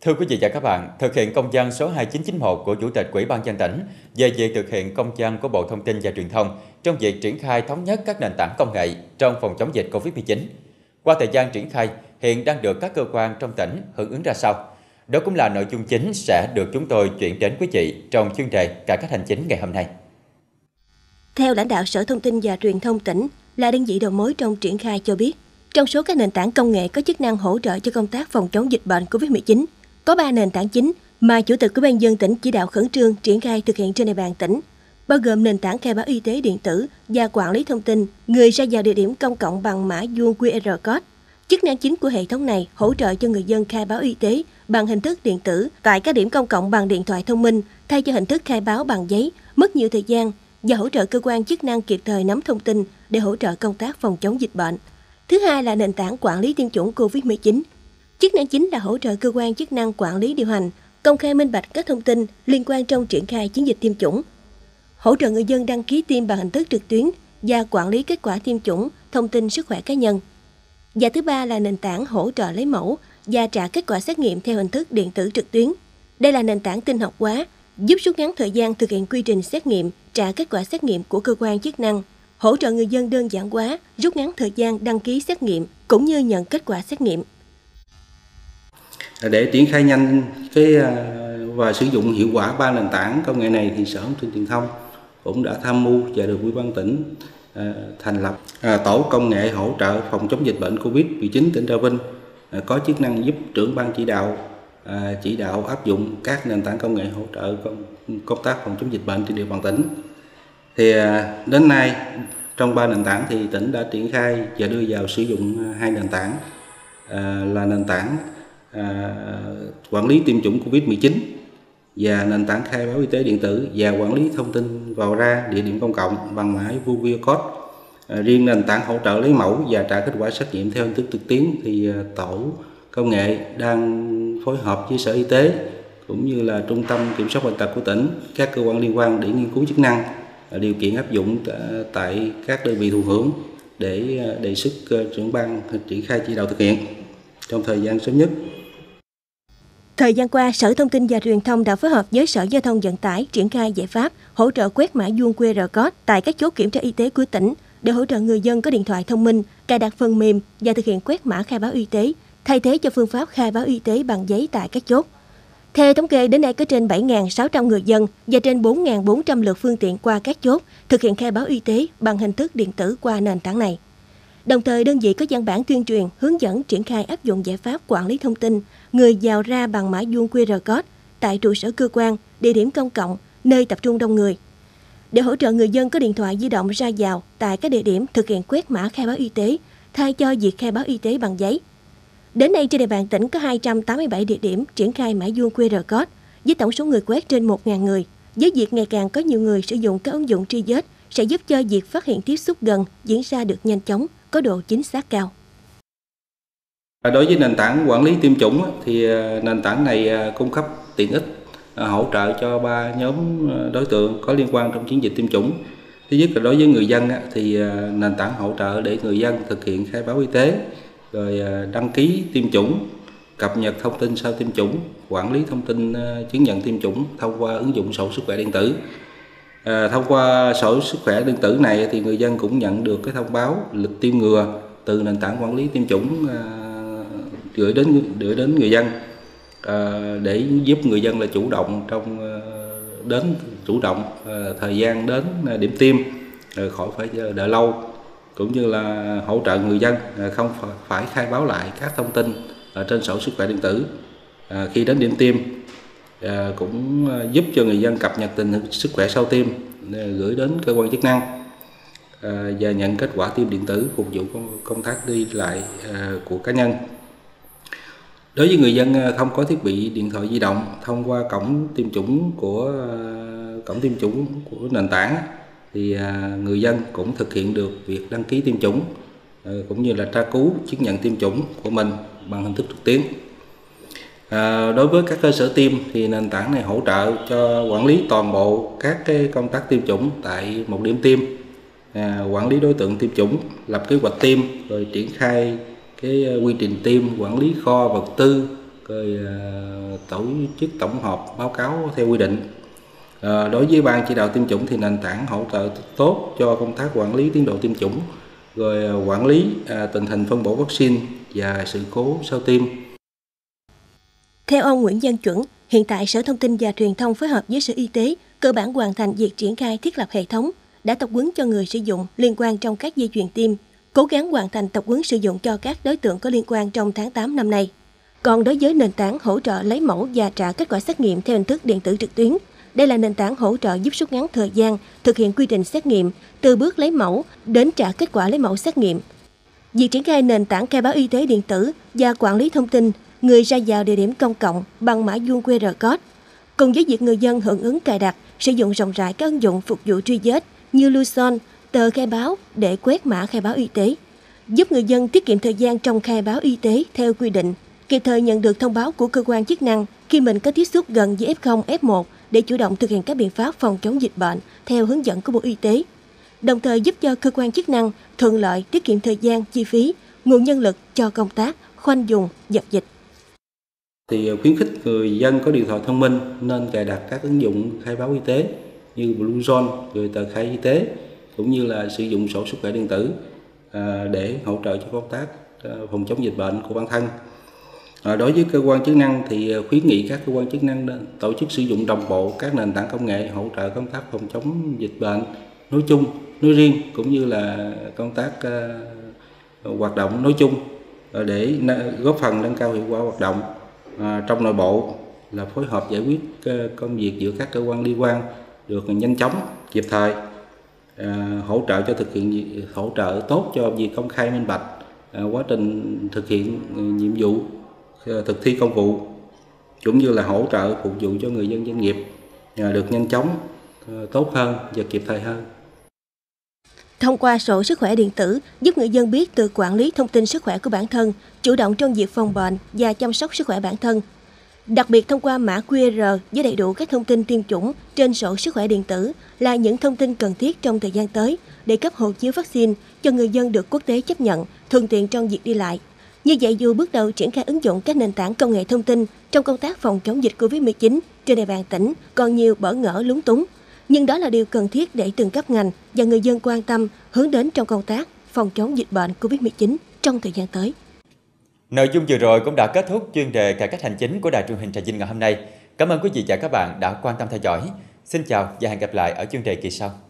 Thưa quý vị và các bạn, thực hiện công văn số 2991 của Chủ tịch Ủy ban dân tỉnh về việc thực hiện công văn của Bộ Thông tin và Truyền thông trong việc triển khai thống nhất các nền tảng công nghệ trong phòng chống dịch COVID-19. Qua thời gian triển khai, hiện đang được các cơ quan trong tỉnh hưởng ứng ra sao? Đó cũng là nội dung chính sẽ được chúng tôi chuyển đến quý vị trong chương trình Cải cách hành chính ngày hôm nay. Theo lãnh đạo Sở Thông tin và Truyền thông tỉnh, là đơn vị đầu mối trong triển khai cho biết, trong số các nền tảng công nghệ có chức năng hỗ trợ cho công tác phòng chống dịch bệnh COVID-19, có 3 nền tảng chính mà Chủ tịch Ủy ban dân tỉnh chỉ đạo khẩn trương triển khai thực hiện trên địa bàn tỉnh, bao gồm nền tảng khai báo y tế điện tử và quản lý thông tin người ra vào địa điểm công cộng bằng mã vuông QR code. Chức năng chính của hệ thống này hỗ trợ cho người dân khai báo y tế bằng hình thức điện tử tại các điểm công cộng bằng điện thoại thông minh thay cho hình thức khai báo bằng giấy, mất nhiều thời gian và hỗ trợ cơ quan chức năng kịp thời nắm thông tin để hỗ trợ công tác phòng chống dịch bệnh. Thứ hai là nền tảng quản lý tiêm chủng COVID-19. Chức năng chính là hỗ trợ cơ quan chức năng quản lý điều hành, công khai minh bạch các thông tin liên quan trong triển khai chiến dịch tiêm chủng, hỗ trợ người dân đăng ký tiêm bằng hình thức trực tuyến và quản lý kết quả tiêm chủng, thông tin sức khỏe cá nhân. Và thứ ba là nền tảng hỗ trợ lấy mẫu và trả kết quả xét nghiệm theo hình thức điện tử trực tuyến. Đây là nền tảng tin học hóa, giúp rút ngắn thời gian thực hiện quy trình xét nghiệm, trả kết quả xét nghiệm của cơ quan chức năng, hỗ trợ người dân đơn giản hóa, rút ngắn thời gian đăng ký xét nghiệm cũng như nhận kết quả xét nghiệm. Để triển khai nhanh cái à, và sử dụng hiệu quả ba nền tảng công nghệ này thì Sở Thông tin Truyền thông cũng đã tham mưu và được Ủy ban tỉnh à, thành lập à, tổ công nghệ hỗ trợ phòng chống dịch bệnh Covid-19 tỉnh Trà Vinh có chức năng giúp trưởng ban chỉ đạo chỉ đạo áp dụng các nền tảng công nghệ hỗ trợ công, công tác phòng chống dịch bệnh trên địa bàn tỉnh. Thì đến nay trong ba nền tảng thì tỉnh đã triển khai và đưa vào sử dụng hai nền tảng là nền tảng à, quản lý tiêm chủng Covid-19 và nền tảng khai báo y tế điện tử và quản lý thông tin vào ra địa điểm công cộng bằng mã Vuvia code. À, riêng nền tảng hỗ trợ lấy mẫu và trả kết quả xét nghiệm theo hình thức trực tuyến thì à, tổ công nghệ đang phối hợp với Sở Y tế cũng như là Trung tâm Kiểm soát bệnh tật của tỉnh, các cơ quan liên quan để nghiên cứu chức năng, à, điều kiện áp dụng à, tại các đơn vị thụ hưởng để à, đề xuất à, trưởng ban triển khai chỉ đạo thực hiện trong thời gian sớm nhất. Thời gian qua, Sở Thông tin và Truyền thông đã phối hợp với Sở Giao thông Vận tải triển khai giải pháp hỗ trợ quét mã vuông QR code tại các chốt kiểm tra y tế của tỉnh để hỗ trợ người dân có điện thoại thông minh, cài đặt phần mềm và thực hiện quét mã khai báo y tế, thay thế cho phương pháp khai báo y tế bằng giấy tại các chốt. Theo thống kê, đến nay có trên 7.600 người dân và trên 4.400 lượt phương tiện qua các chốt thực hiện khai báo y tế bằng hình thức điện tử qua nền tảng này. Đồng thời, đơn vị có văn bản tuyên truyền hướng dẫn triển khai áp dụng giải pháp quản lý thông tin người vào ra bằng mã vuông QR code tại trụ sở cơ quan, địa điểm công cộng, nơi tập trung đông người. Để hỗ trợ người dân có điện thoại di động ra vào tại các địa điểm thực hiện quét mã khai báo y tế, thay cho việc khai báo y tế bằng giấy. Đến nay trên địa bàn tỉnh có 287 địa điểm triển khai mã vuông QR code với tổng số người quét trên 1.000 người. Với việc ngày càng có nhiều người sử dụng các ứng dụng truy vết sẽ giúp cho việc phát hiện tiếp xúc gần diễn ra được nhanh chóng, có độ chính xác cao. Đối với nền tảng quản lý tiêm chủng thì ờ, nền tảng này ờ, cung cấp tiện ích ờ, hỗ trợ cho ba nhóm đối tượng có liên quan trong chiến dịch tiêm chủng. Thứ nhất là đối với người dân thì nền tảng hỗ trợ để người dân thực hiện khai báo y tế, rồi đăng ký tiêm chủng, cập nhật thông tin sau tiêm chủng, quản lý thông tin chứng nhận tiêm chủng thông qua ứng dụng sổ sức khỏe điện tử. À, thông qua sổ sức khỏe điện tử này thì người dân cũng nhận được cái thông báo lịch tiêm ngừa từ nền tảng quản lý tiêm chủng ờ, gửi đến gửi đến người dân à, để giúp người dân là chủ động trong à, đến chủ động à, thời gian đến à, điểm tiêm khỏi phải đợi lâu cũng như là hỗ trợ người dân à, không phải khai báo lại các thông tin ở trên sổ sức khỏe điện tử à, khi đến điểm tiêm. Ờ, cũng ờ, giúp cho người dân cập nhật tình hình sức khỏe sau tiêm ờ, gửi đến cơ quan chức năng và nhận kết quả tiêm điện tử phục vụ công, công tác đi lại của cá nhân. Đối với người dân không có thiết bị điện thoại di động thông qua cổng tiêm chủng của cổng tiêm chủng của nền tảng thì người dân cũng thực hiện được việc đăng ký tiêm chủng cũng như là tra cứu chứng nhận tiêm chủng của mình bằng hình thức trực tuyến. À, đối với các cơ sở tiêm thì nền tảng này hỗ trợ cho quản lý toàn bộ các cái công tác tiêm chủng tại một điểm tiêm. À, quản lý đối tượng tiêm chủng lập kế hoạch tiêm rồi triển khai cái à, quy trình tiêm quản lý kho vật tư rồi à, tổ chức tổng hợp báo cáo theo quy định. À, đối với ban chỉ đạo tiêm chủng thì nền tảng hỗ trợ tốt cho công tác quản lý tiến độ tiêm chủng rồi quản lý tình hình phân bổ vaccine và sự cố sau tiêm theo ông Nguyễn Văn Chuẩn, hiện tại Sở Thông tin và Truyền thông phối hợp với Sở Y tế cơ bản hoàn thành việc triển khai thiết lập hệ thống, đã tập huấn cho người sử dụng liên quan trong các dây chuyền tiêm, cố gắng hoàn thành tập huấn sử dụng cho các đối tượng có liên quan trong tháng 8 năm nay. Còn đối với nền tảng hỗ trợ lấy mẫu và trả kết quả xét nghiệm theo hình thức điện tử trực tuyến, đây là nền tảng hỗ trợ giúp rút ngắn thời gian thực hiện quy trình xét nghiệm từ bước lấy mẫu đến trả kết quả lấy mẫu xét nghiệm. Việc triển khai nền tảng khai báo y tế điện tử và quản lý thông tin người ra vào địa điểm công cộng bằng mã vuông QR code, cùng với việc người dân hưởng ứng cài đặt, sử dụng rộng rãi các ứng dụng phục vụ truy vết như Luzon, tờ khai báo để quét mã khai báo y tế, giúp người dân tiết kiệm thời gian trong khai báo y tế theo quy định, kịp thời nhận được thông báo của cơ quan chức năng khi mình có tiếp xúc gần với F0, F1 để chủ động thực hiện các biện pháp phòng chống dịch bệnh theo hướng dẫn của Bộ Y tế, đồng thời giúp cho cơ quan chức năng thuận lợi tiết kiệm thời gian, chi phí, nguồn nhân lực cho công tác khoanh vùng dập dịch thì ờ, khuyến khích người dân có điện thoại thông minh nên cài đặt các ứng dụng khai báo y tế như Bluezone gửi tờ khai y tế cũng như là sử dụng sổ sức khỏe điện tử à, để hỗ trợ cho công tác ờ, phòng chống dịch bệnh của bản thân. À, đối với cơ quan chức năng thì ờ, khuyến nghị các cơ quan chức năng tổ chức sử dụng đồng bộ các nền tảng công nghệ hỗ trợ công tác phòng chống dịch bệnh nói chung, nói riêng cũng như là công tác hoạt động nói chung để góp phần nâng cao hiệu quả hoạt động À, trong nội bộ là phối hợp giải quyết công việc giữa các cơ quan liên quan được nhanh chóng, kịp thời à, hỗ trợ cho thực hiện hỗ trợ tốt cho việc công khai minh bạch à, quá trình thực hiện ừ, nhiệm vụ thực thi công vụ, cũng như là hỗ trợ phục vụ cho người dân doanh nghiệp được nhanh chóng tốt hơn và kịp thời hơn. Thông qua sổ sức khỏe điện tử giúp người dân biết từ quản lý thông tin sức khỏe của bản thân, chủ động trong việc phòng bệnh và chăm sóc sức khỏe bản thân. Đặc biệt thông qua mã QR với đầy đủ các thông tin tiêm chủng trên sổ sức khỏe điện tử là những thông tin cần thiết trong thời gian tới để cấp hộ chiếu vaccine cho người dân được quốc tế chấp nhận, thuận tiện trong việc đi lại. Như vậy dù bước đầu triển khai ứng dụng các nền tảng công nghệ thông tin trong công tác phòng chống dịch COVID-19 trên địa bàn tỉnh còn nhiều bỡ ngỡ lúng túng, nhưng đó là điều cần thiết để từng cấp ngành và người dân quan tâm hướng đến trong công tác phòng chống dịch bệnh COVID-19 trong thời gian tới. Nội dung vừa rồi cũng đã kết thúc chuyên đề cải cách hành chính của Đài truyền hình Trà Vinh ngày hôm nay. Cảm ơn quý vị và các bạn đã quan tâm theo dõi. Xin chào và hẹn gặp lại ở chuyên đề kỳ sau.